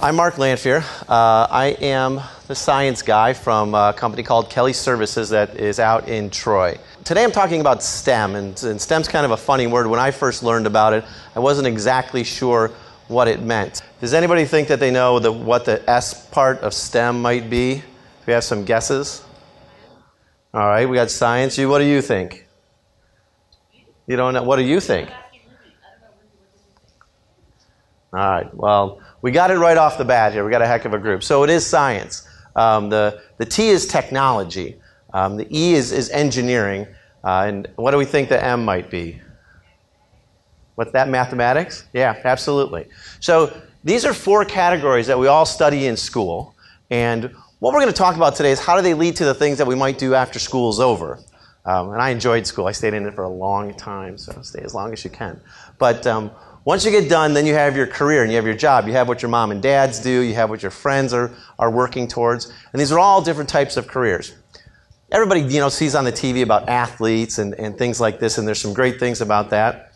I'm Mark Lanfear. Uh, I am the science guy from a company called Kelly Services that is out in Troy. Today I'm talking about STEM, and, and STEM's kind of a funny word. When I first learned about it, I wasn't exactly sure what it meant. Does anybody think that they know the, what the S part of STEM might be? Do we have some guesses? All right, we got science. You, what do you think? You don't know. What do you think? All right. Well, we got it right off the bat here. We got a heck of a group. So it is science. Um, the, the T is technology. Um, the E is, is engineering. Uh, and what do we think the M might be? What's that? Mathematics? Yeah, absolutely. So these are four categories that we all study in school. And what we're going to talk about today is how do they lead to the things that we might do after school is over. Um, and I enjoyed school. I stayed in it for a long time, so stay as long as you can. But um, once you get done, then you have your career and you have your job. You have what your mom and dads do. You have what your friends are, are working towards. And these are all different types of careers. Everybody, you know, sees on the TV about athletes and, and things like this, and there's some great things about that.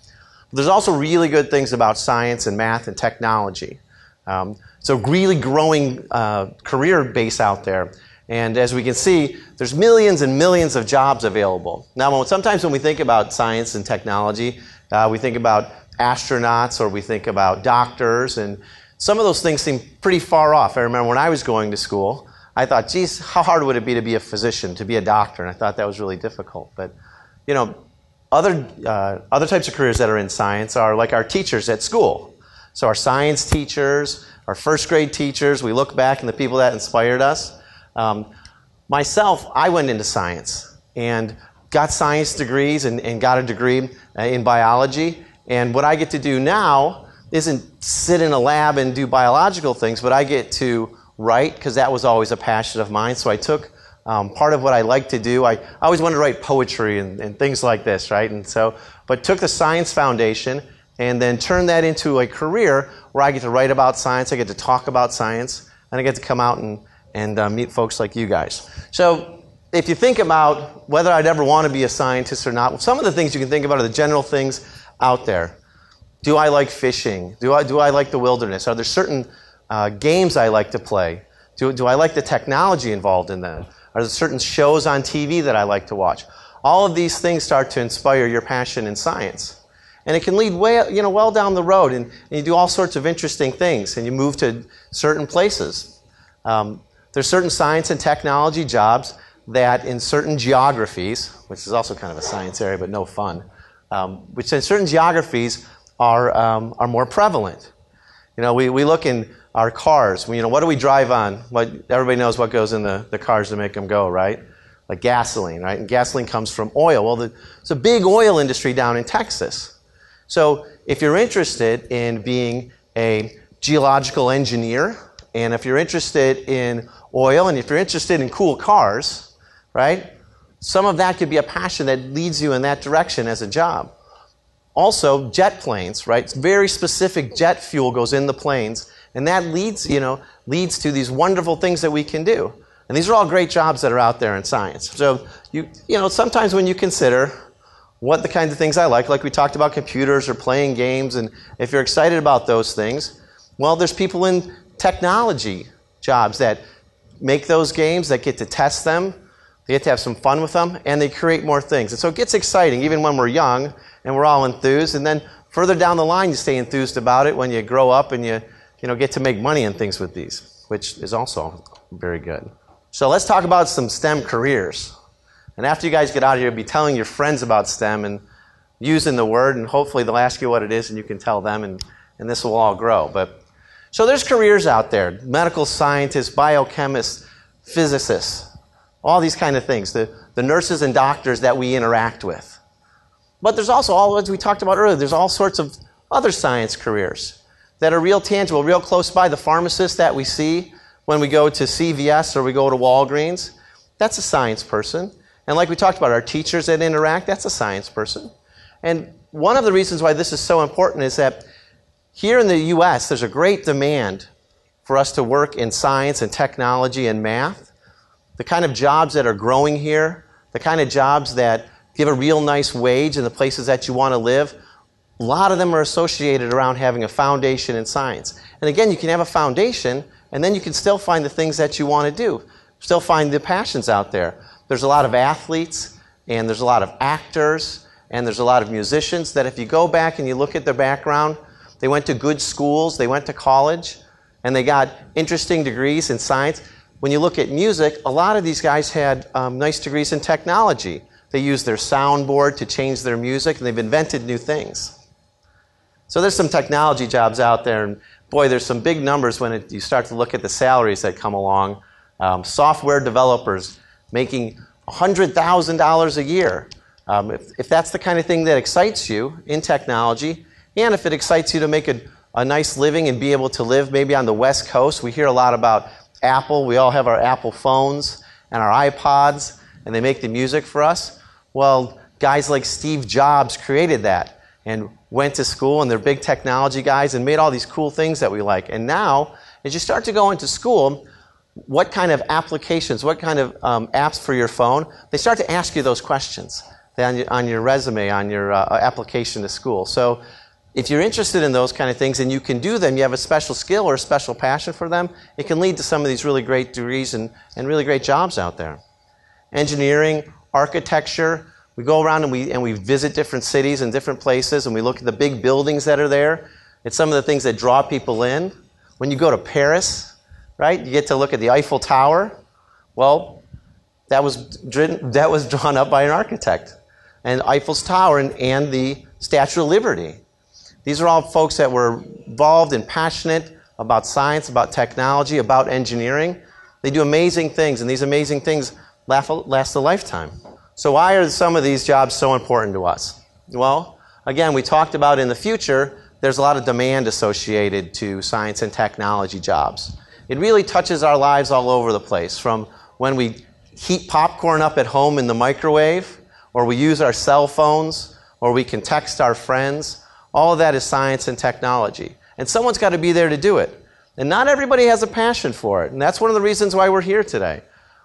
But there's also really good things about science and math and technology. Um, so really growing uh, career base out there. And as we can see, there's millions and millions of jobs available. Now, sometimes when we think about science and technology, uh, we think about astronauts or we think about doctors, and some of those things seem pretty far off. I remember when I was going to school, I thought, geez, how hard would it be to be a physician, to be a doctor? And I thought that was really difficult. But, you know, other, uh, other types of careers that are in science are like our teachers at school. So our science teachers, our first grade teachers, we look back and the people that inspired us. Um, myself, I went into science and got science degrees and, and got a degree uh, in biology. And what I get to do now isn't sit in a lab and do biological things, but I get to write because that was always a passion of mine. So I took um, part of what I like to do. I, I always wanted to write poetry and, and things like this, right? And so, but took the science foundation and then turned that into a career where I get to write about science, I get to talk about science, and I get to come out and, and uh, meet folks like you guys. So if you think about whether I'd ever want to be a scientist or not, some of the things you can think about are the general things out there. Do I like fishing? Do I, do I like the wilderness? Are there certain uh, games I like to play? Do, do I like the technology involved in them? Are there certain shows on TV that I like to watch? All of these things start to inspire your passion in science. And it can lead way, you know, well down the road, and, and you do all sorts of interesting things, and you move to certain places. Um, there's certain science and technology jobs that in certain geographies, which is also kind of a science area but no fun, um, which in certain geographies are, um, are more prevalent. You know, we, we look in our cars, you know, what do we drive on? What, everybody knows what goes in the, the cars to make them go, right? Like gasoline, right? And gasoline comes from oil. Well, the, it's a big oil industry down in Texas. So if you're interested in being a geological engineer, and if you're interested in oil, and if you're interested in cool cars, right? Some of that could be a passion that leads you in that direction as a job. Also, jet planes, right? Very specific jet fuel goes in the planes, and that leads, you know, leads to these wonderful things that we can do. And these are all great jobs that are out there in science. So, you, you know, sometimes when you consider what the kinds of things I like, like we talked about computers or playing games, and if you're excited about those things, well, there's people in technology jobs that make those games, that get to test them, they get to have some fun with them, and they create more things. And so it gets exciting, even when we're young and we're all enthused. And then further down the line, you stay enthused about it when you grow up and you, you know, get to make money and things with these, which is also very good. So let's talk about some STEM careers. And after you guys get out of here, be telling your friends about STEM and using the word, and hopefully they'll ask you what it is, and you can tell them, and, and this will all grow. But so there's careers out there: medical scientists, biochemists, physicists all these kind of things, the, the nurses and doctors that we interact with. But there's also all, as we talked about earlier, there's all sorts of other science careers that are real tangible, real close by. The pharmacist that we see when we go to CVS or we go to Walgreens, that's a science person. And like we talked about, our teachers that interact, that's a science person. And one of the reasons why this is so important is that here in the U.S., there's a great demand for us to work in science and technology and math the kind of jobs that are growing here, the kind of jobs that give a real nice wage in the places that you want to live, a lot of them are associated around having a foundation in science. And again, you can have a foundation, and then you can still find the things that you want to do, still find the passions out there. There's a lot of athletes, and there's a lot of actors, and there's a lot of musicians that if you go back and you look at their background, they went to good schools, they went to college, and they got interesting degrees in science. When you look at music, a lot of these guys had um, nice degrees in technology. They used their soundboard to change their music, and they've invented new things. So there's some technology jobs out there, and boy, there's some big numbers when it, you start to look at the salaries that come along. Um, software developers making $100,000 a year. Um, if, if that's the kind of thing that excites you in technology, and if it excites you to make a, a nice living and be able to live maybe on the West Coast, we hear a lot about Apple. We all have our Apple phones and our iPods, and they make the music for us. Well, guys like Steve Jobs created that and went to school and they're big technology guys and made all these cool things that we like. And now, as you start to go into school, what kind of applications, what kind of um, apps for your phone, they start to ask you those questions on your, on your resume, on your uh, application to school. So if you're interested in those kind of things and you can do them, you have a special skill or a special passion for them, it can lead to some of these really great degrees and, and really great jobs out there. Engineering, architecture, we go around and we, and we visit different cities and different places and we look at the big buildings that are there. It's some of the things that draw people in. When you go to Paris, right, you get to look at the Eiffel Tower. Well, that was, that was drawn up by an architect. And Eiffel's Tower and, and the Statue of Liberty. These are all folks that were involved and passionate about science, about technology, about engineering. They do amazing things, and these amazing things last a lifetime. So, why are some of these jobs so important to us? Well, again, we talked about in the future, there's a lot of demand associated to science and technology jobs. It really touches our lives all over the place, from when we heat popcorn up at home in the microwave, or we use our cell phones, or we can text our friends. All of that is science and technology. And someone's got to be there to do it. And not everybody has a passion for it. And that's one of the reasons why we're here today.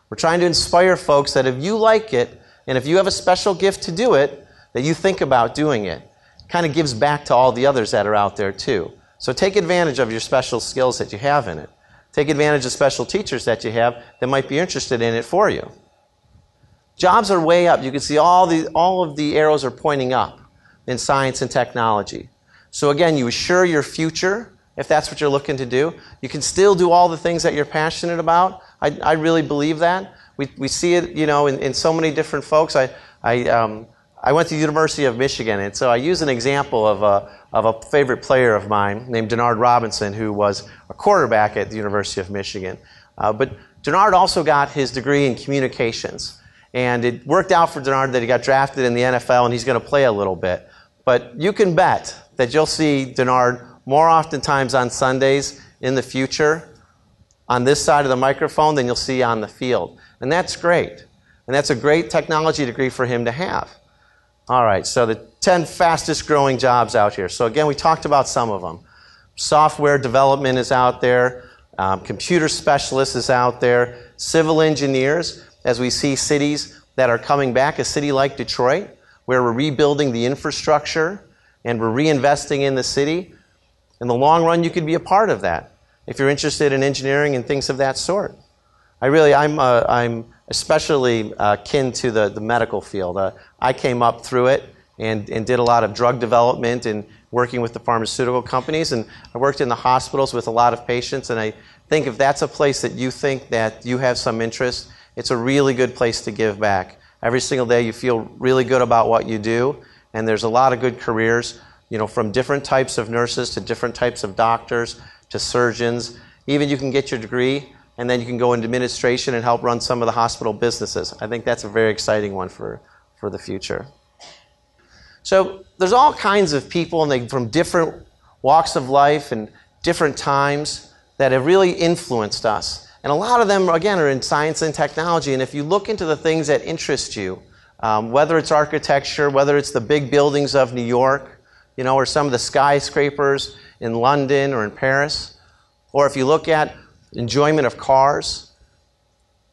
We're trying to inspire folks that if you like it, and if you have a special gift to do it, that you think about doing it. Kind of gives back to all the others that are out there too. So take advantage of your special skills that you have in it. Take advantage of special teachers that you have that might be interested in it for you. Jobs are way up. You can see all, the, all of the arrows are pointing up in science and technology. So again, you assure your future if that's what you're looking to do. You can still do all the things that you're passionate about. I, I really believe that. We, we see it, you know, in, in so many different folks. I, I, um, I went to the University of Michigan, and so I use an example of a, of a favorite player of mine named Denard Robinson, who was a quarterback at the University of Michigan. Uh, but Denard also got his degree in communications. And it worked out for Denard that he got drafted in the NFL and he's going to play a little bit. But you can bet that you'll see Denard more oftentimes on Sundays in the future on this side of the microphone than you'll see on the field. And that's great. And that's a great technology degree for him to have. All right, so the 10 fastest growing jobs out here. So again, we talked about some of them. Software development is out there. Um, computer specialists is out there. Civil engineers, as we see cities that are coming back, a city like Detroit, where we're rebuilding the infrastructure and we're reinvesting in the city. In the long run, you could be a part of that if you're interested in engineering and things of that sort. I really, I'm, uh, I'm especially uh, kin to the, the medical field. Uh, I came up through it and, and did a lot of drug development and working with the pharmaceutical companies. And I worked in the hospitals with a lot of patients. And I think if that's a place that you think that you have some interest, it's a really good place to give back. Every single day you feel really good about what you do. And there's a lot of good careers, you know, from different types of nurses to different types of doctors to surgeons. Even you can get your degree and then you can go into administration and help run some of the hospital businesses. I think that's a very exciting one for, for the future. So there's all kinds of people and they, from different walks of life and different times that have really influenced us. And a lot of them, again, are in science and technology. And if you look into the things that interest you, um, whether it's architecture, whether it's the big buildings of New York, you know, or some of the skyscrapers in London or in Paris, or if you look at enjoyment of cars.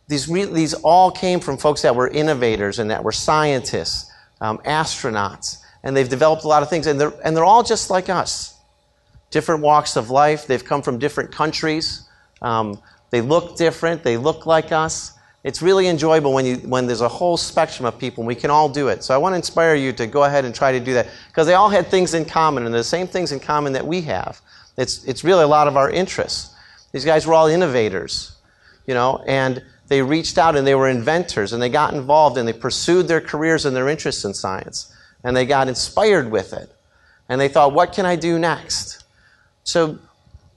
These, these all came from folks that were innovators and that were scientists, um, astronauts, and they've developed a lot of things, and they're, and they're all just like us. Different walks of life. They've come from different countries. Um, they look different. They look like us. It's really enjoyable when, you, when there's a whole spectrum of people and we can all do it. So I want to inspire you to go ahead and try to do that because they all had things in common and the same things in common that we have. It's, it's really a lot of our interests. These guys were all innovators, you know, and they reached out and they were inventors and they got involved and they pursued their careers and their interests in science and they got inspired with it. And they thought, what can I do next? So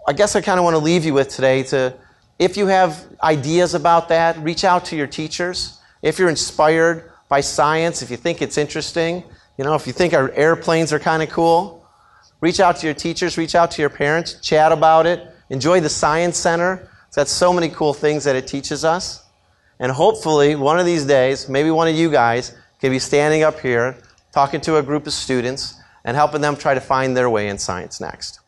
I guess I kind of want to leave you with today to if you have ideas about that, reach out to your teachers. If you're inspired by science, if you think it's interesting, you know, if you think our airplanes are kind of cool, reach out to your teachers, reach out to your parents, chat about it, enjoy the Science Center. It's got so many cool things that it teaches us. And hopefully, one of these days, maybe one of you guys can be standing up here talking to a group of students and helping them try to find their way in science next.